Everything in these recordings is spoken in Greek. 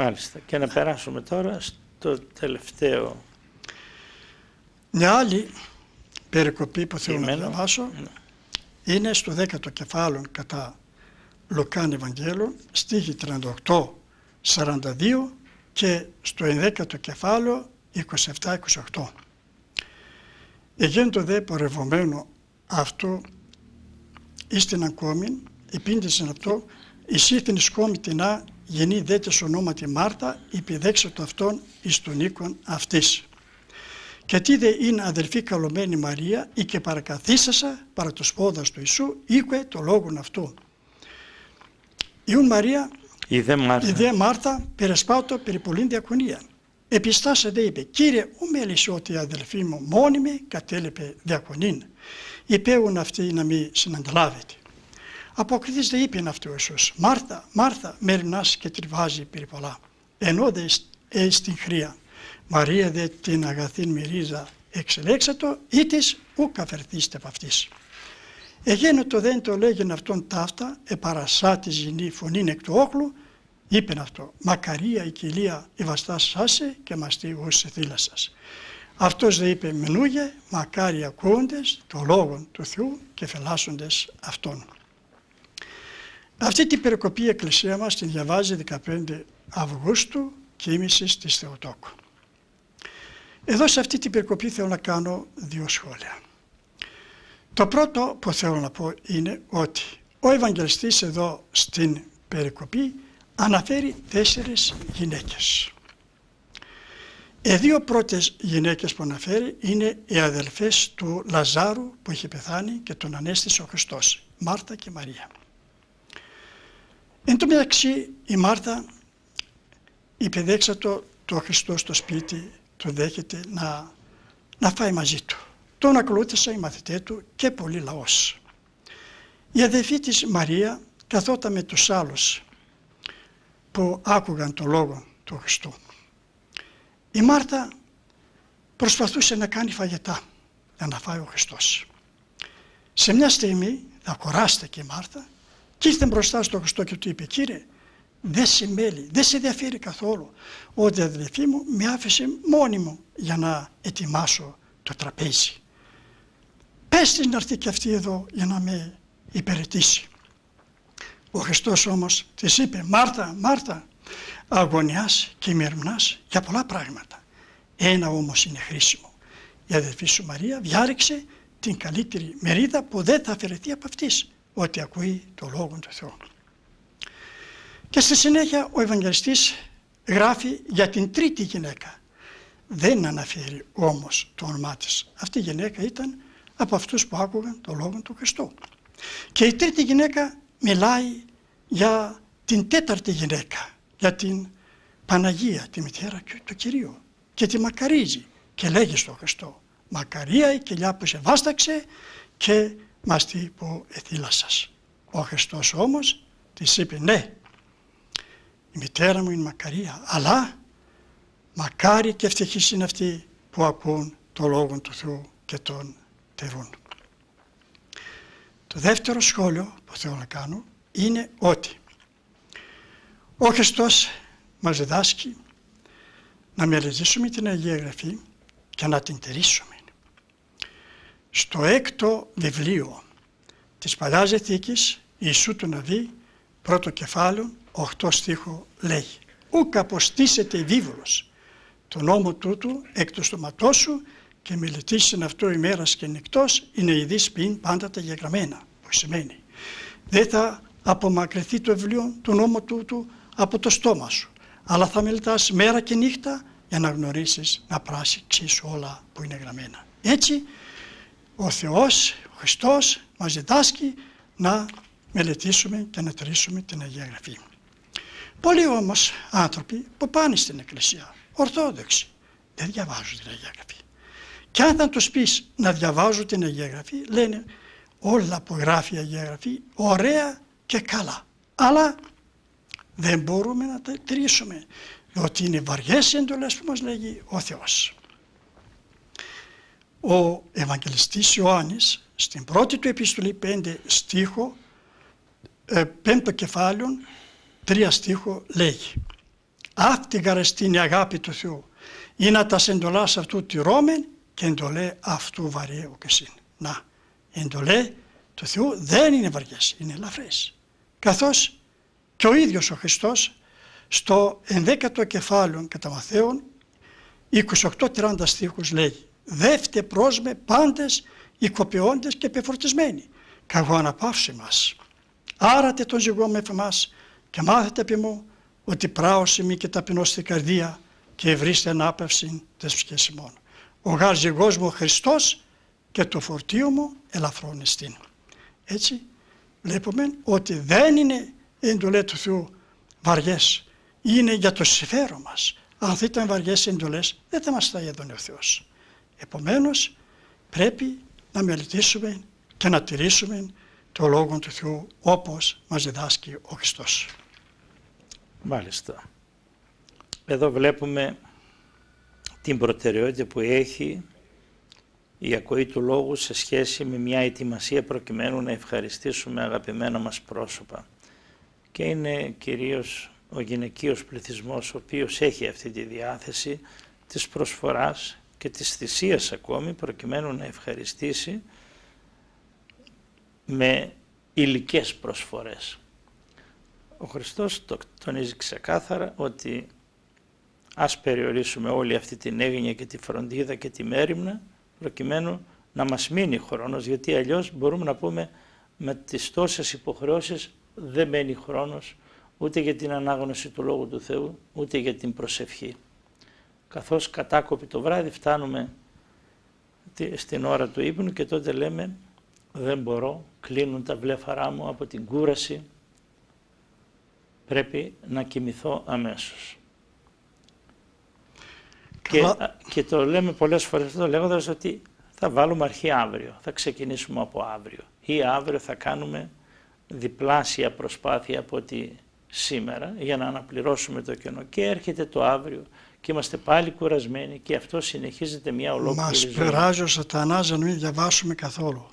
Μάλιστα. Και να περάσουμε τώρα στο τελευταίο. Μια άλλη περικοπή που θέλω να διαβάσω ναι. είναι στο 10ο κεφάλαιο κατά Λουκάν Ευαγγέλων, στίχη 38, 42 και στο 11ο κεφάλαιο 27-28. Εγέντο δε πορευομένο αυτό την ακόμη, επίντησεν αυτό, εισήθην εις κόμη τεινά, γεννή δέτες ονόματι Μάρτα, υπηδέξε το αυτόν εις τον οίκον αυτής. Και τι δε είναι αδελφή καλωμένη Μαρία, ή και παρακαθίσασα παρά το σπόδας του Ιησού, οίκουε το λόγον αυτού. Ιούν Μαρία, η δε Μάρθα, η δε Μάρθα περισπάτω περί πολλήν διακονία. Επιστάσε δε είπε, Κύριε, ου μέλησε ότι η αδελφή μου μόνιμη κατέλειπε διακονήν. Υπέουν αυτή να μην συνανταλάβετε. Αποκριτής δε είπε αυτός ο Ιησούς, Μάρθα, Μάρθα, μερινάς και τριβάζει περί πολλά. Ενώ δε εις την χρία. Μαρία δε την αγαθήν μυρίζα εξελέξατο, ή της ου καφερθήστε από αυτής. Εγένετο δεν το λέγεν αυτόν ταύτα, επαρασά τη γυνή φωνήν εκ του όχλου, είπεν αυτό, μακαρία η κοιλία η βαστάς σάσε και μαστή ούσε θύλασσας. Αυτός δε είπε μενούγε, μακάρι ακούοντες το λόγο του Θεού και φελάσσοντες αυτόν. Αυτή την περικοπή η Εκκλησία μας την διαβάζει 15 Αυγούστου ήμισης της Θεοτόκου. Εδώ σε αυτή την περικοπή θέλω να κάνω δύο σχόλια. Το πρώτο που θέλω να πω είναι ότι ο Ευαγγελιστής εδώ στην περικοπή αναφέρει τέσσερις γυναίκες. Οι δύο πρώτες γυναίκες που αναφέρει είναι οι αδελφές του Λαζάρου που είχε πεθάνει και τον ανέστησε ο Χριστός, Μάρτα και Μαρία. Εν τω μεταξύ η Μάρτα υπεδέξατο το Χριστό στο σπίτι, τον δέχεται να, να φάει μαζί του. Τον ακολούθησαν οι μαθητές του και πολύ λαός. Η αδελφή της Μαρία καθόταν με τους άλλους που άκουγαν το λόγο του Χριστού. Η Μάρτα προσπαθούσε να κάνει φαγετά για να φάει ο Χριστός. Σε μια στιγμή θα κουράστηκε η Μάρτα και ήρθε μπροστά στο Χριστό και του είπε «Κύριε, δεν σε μέλει, δεν σε ενδιαφέρει καθόλου ότι η αδελφή μου με άφησε μόνη μου για να ετοιμάσω το τραπέζι. Πες της να έρθει και αυτή εδώ για να με υπηρετήσει. Ο Χριστός όμως της είπε «Μάρτα, Μάρτα, αγωνιάς και μερμνάς για πολλά πράγματα. Ένα όμως είναι χρήσιμο. Η αδελφή σου Μαρία διάρρηξε την καλύτερη μερίδα που δεν θα αφαιρεθεί από αυτής, ότι ακούει το Λόγο του Θεού. Και στη συνέχεια ο Ευαγγελιστής γράφει για την τρίτη γυναίκα. Δεν αναφέρει όμως το όνομά της. Αυτή η γυναίκα ήταν από αυτούς που άκουγαν το Λόγο του Χριστού. Και η τρίτη γυναίκα μιλάει για την τέταρτη γυναίκα, για την Παναγία, τη μητέρα του Κυρίου και τη μακαρίζει και λέγει στο Χριστό «Μακαρία η κοιλιά που σε βάσταξε και μαστή που εθύλασας». Ο Χριστός όμως της είπε «Ναι, η μητέρα μου είναι μακαρία, αλλά μακάρι και ευτυχής είναι αυτοί που ακούν το Λόγο του Θεού και τον τηρούν». Το δεύτερο σχόλιο που θέλω να κάνω είναι ότι ο Χριστός μας διδάσκει να μελετήσουμε την Αγία Γραφή και να την τηρήσουμε. Στο έκτο βιβλίο της Παλιάς Εθήκης, Ιησού του Ναβί, πρώτο κεφάλαιο, οχτώ στίχο λέει «Ούκ αποστήσετε βίβολος το νόμο τούτου εκ του στοματός σου και μελετήσιν αυτό ημέρας και νυχτός είναι η δις πάντα τα γεγραμμένα» που σημαίνει δεν θα απομακρυνθεί το βιβλίο του νόμου τούτου από το στόμα σου. Αλλά θα μελετάς μέρα και νύχτα για να γνωρίσεις, να πράξεις όλα που είναι γραμμένα. Έτσι, ο Θεός, ο Χριστός μας διδάσκει να μελετήσουμε και να τηρήσουμε την Αγία Γραφή. Πολλοί όμως άνθρωποι που πάνε στην Εκκλησία, Ορθόδοξοι, δεν διαβάζουν την Αγία Γραφή. Και αν θα τους πεις να διαβάζουν την Αγία Γραφή, λένε όλα που γράφει η Αγία Γραφή, ωραία και καλά. Αλλά δεν μπορούμε να τα τηρήσουμε, διότι είναι βαριές εντολές που μας λέγει ο Θεός. Ο Ευαγγελιστής Ιωάννης στην πρώτη του επιστολή 5 στίχο, ε, πέμπτο κεφάλαιο, τρία στίχο λέγει αυτή γαρεστήν η αγάπη του Θεού. Ή να τας εντολάς αυτού τηρώμεν και εντολέ αυτού βαριέου και συν. Να, η εντολέ του Θεού δεν είναι βαριές, είναι ελαφρές. Καθώς και ο ίδιος ο Χριστός στο 11ο κεφάλαιο κατά Μαθαίων 28-30 στίχους λέει «Δεύτε προς με πάντες οικοποιώντες και πεφορτισμένοι, καγώ αναπαύσει μας. Άρατε τον ζυγό με εμάς και μάθετε επί μου ότι πράωση μη και ταπεινώς στην καρδία και ευρίστε ανάπευση τες ψυχές ημών. Ο γάρ ζυγός μου ο Χριστός και το φορτίο μου ελαφρών εστίν. Έτσι βλέπουμε ότι δεν είναι η εντολές του Θεού βαριές. Είναι για το συμφέρον μας. Αν θα ήταν βαριές εντολές δεν θα μας τα έδωνε ο Θεός. Επομένως πρέπει να μελετήσουμε και να τηρήσουμε το Λόγο του Θεού όπως μας διδάσκει ο Χριστός. Μάλιστα. Εδώ βλέπουμε την προτεραιότητα που έχει η ακοή του Λόγου σε σχέση με μια ετοιμασία προκειμένου να ευχαριστήσουμε αγαπημένα μας πρόσωπα. Και είναι κυρίως ο γυναικείος πληθυσμός ο οποίος έχει αυτή τη διάθεση της προσφοράς και της θυσίας ακόμη προκειμένου να ευχαριστήσει με υλικές προσφορές. Ο Χριστός το τονίζει ξεκάθαρα ότι ας περιορίσουμε όλη αυτή την έγνοια και τη φροντίδα και τη μέρημνα προκειμένου να μας μείνει χρόνος γιατί αλλιώς μπορούμε να πούμε με τις τόσες υποχρεώσεις δεν μένει χρόνος ούτε για την ανάγνωση του Λόγου του Θεού ούτε για την προσευχή. Καθώς κατάκοπη το βράδυ φτάνουμε στην ώρα του ύπνου και τότε λέμε δεν μπορώ, κλείνουν τα βλέφαρά μου από την κούραση, πρέπει να κοιμηθώ αμέσως. Και, και το λέμε πολλές φορές το λέγοντας ότι θα βάλουμε αρχή αύριο, θα ξεκινήσουμε από αύριο. Ή αύριο θα κάνουμε διπλάσια προσπάθεια από ότι σήμερα για να αναπληρώσουμε το κενό. Και έρχεται το αύριο και είμαστε πάλι κουρασμένοι και αυτό συνεχίζεται μια ολόκληρη Μας ζωή. περάζει ο σατανάς να μην διαβάσουμε καθόλου.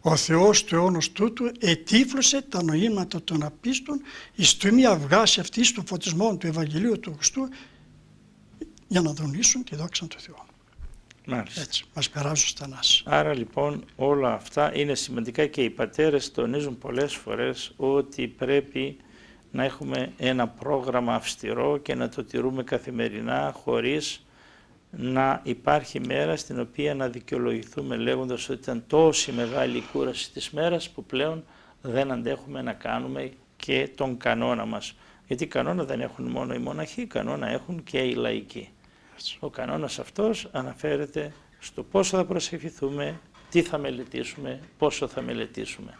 Ο Θεός του αιώνος τούτου ετύφλωσε τα νοήματα των απίστων εις το μία βγάση αυτής στο φωτισμό του Ευαγγελίου του Χριστού για να δονήσουν τη δόξα του Θεού. Μάλιστα. Έτσι, μας περάζει ο σατανάς. Άρα λοιπόν όλα αυτά είναι σημαντικά και οι πατέρες τονίζουν πολλές φορές ότι πρέπει να έχουμε ένα πρόγραμμα αυστηρό και να το τηρούμε καθημερινά χωρίς να υπάρχει μέρα στην οποία να δικαιολογηθούμε λέγοντας ότι ήταν τόση μεγάλη η κούραση της μέρας που πλέον δεν αντέχουμε να κάνουμε και τον κανόνα μας. Γιατί κανόνα δεν έχουν μόνο οι μοναχοί, κανόνα έχουν και οι λαϊκοί. Ο κανόνας αυτός αναφέρεται στο πόσο θα προσευχηθούμε, τι θα μελετήσουμε, πόσο θα μελετήσουμε.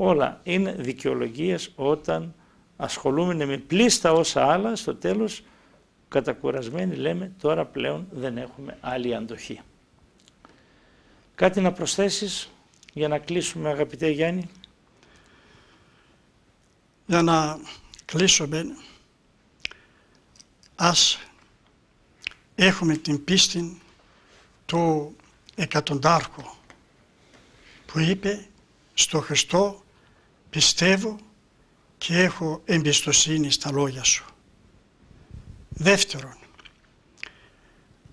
Όλα είναι δικαιολογίες όταν ασχολούμενοι με πλήστα όσα άλλα, στο τέλος κατακουρασμένοι λέμε τώρα πλέον δεν έχουμε άλλη αντοχή. Κάτι να προσθέσεις για να κλείσουμε αγαπητέ Γιάννη; Για να κλείσουμε ας έχουμε την πίστη του εκατοντάρχου που είπε στο Χριστό πιστεύω και έχω εμπιστοσύνη στα λόγια σου. Δεύτερον,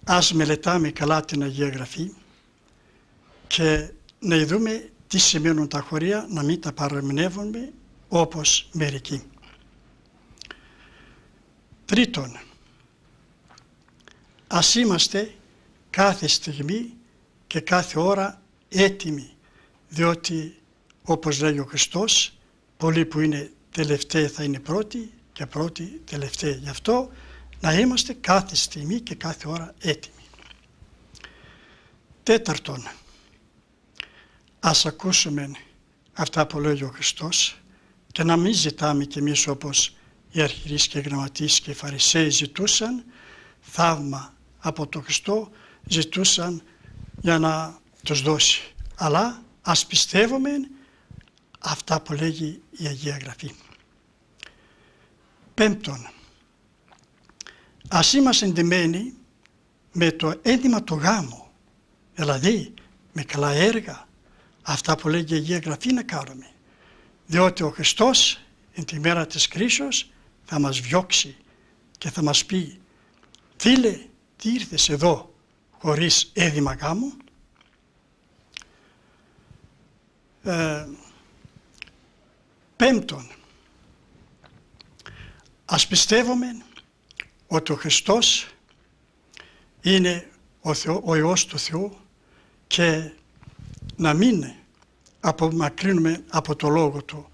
ας μελετάμε καλά την Αγία Γραφή και να δούμε τι σημαίνουν τα χωρία, να μην τα παραμνεύουμε όπως μερικοί. Τρίτον, ας είμαστε κάθε στιγμή και κάθε ώρα έτοιμοι, διότι όπως λέει ο Χριστός, πολλοί που είναι τελευταίοι θα είναι πρώτοι και πρώτοι τελευταίοι. Γι' αυτό να είμαστε κάθε στιγμή και κάθε ώρα έτοιμοι. Τέταρτον, ας ακούσουμε αυτά που λέει ο Χριστός και να μην ζητάμε κι εμείς όπως οι αρχιερείς και οι γραμματείς και οι φαρισαίοι ζητούσαν θαύμα από τον Χριστό, ζητούσαν για να τους δώσει. Αλλά ας πιστεύουμε αυτά που λέγει η Αγία Γραφή. Πέμπτον, ας είμαστε εντυμένοι με το έντυμα του γάμου, δηλαδή με καλά έργα, αυτά που λέγει η Αγία Γραφή να κάνουμε. Διότι ο Χριστός εν τη μέρα της κρίσεως θα μας διώξει και θα μας πει «Φίλε, τι ήρθες εδώ χωρίς έδημα γάμου» ε, Πέμπτον, ας πιστεύουμε ότι ο Χριστός είναι ο, Θεό, ο Υιός του Θεού και να μην απομακρύνουμε από το Λόγο Του,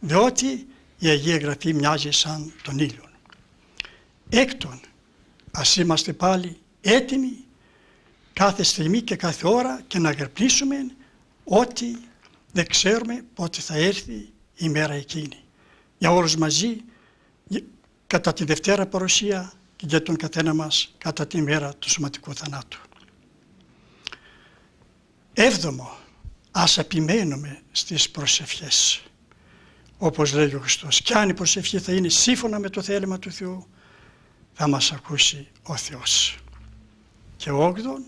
διότι η Αγία Γραφή μοιάζει σαν τον ήλιο. Έκτον, ας είμαστε πάλι έτοιμοι κάθε στιγμή και κάθε ώρα και να αγρυπνήσουμε ότι δεν ξέρουμε πότε θα έρθει η μέρα εκείνη. Για όλους μαζί, κατά τη Δευτέρα παρουσία και για τον καθένα μας κατά τη μέρα του σωματικού θανάτου. Έβδομο, ας επιμένουμε στις προσευχές. Όπως λέει ο Χριστός, κι αν η προσευχή θα είναι σύμφωνα με το θέλημα του Θεού, θα μας ακούσει ο Θεός. Και όγδον,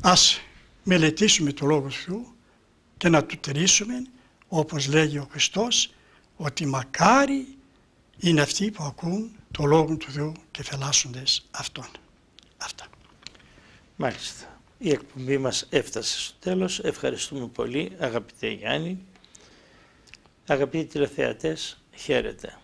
ας μελετήσουμε το Λόγο του Θεού και να του τηρήσουμε όπως λέγει ο Χριστός ότι μακάρι είναι αυτοί που ακούν το Λόγο του Θεού και θελάσσοντες Αυτόν. Αυτά. Μάλιστα. Η εκπομπή μας έφτασε στο τέλος. Ευχαριστούμε πολύ αγαπητέ Γιάννη. Αγαπητοί τηλεθεατές, χαίρετε.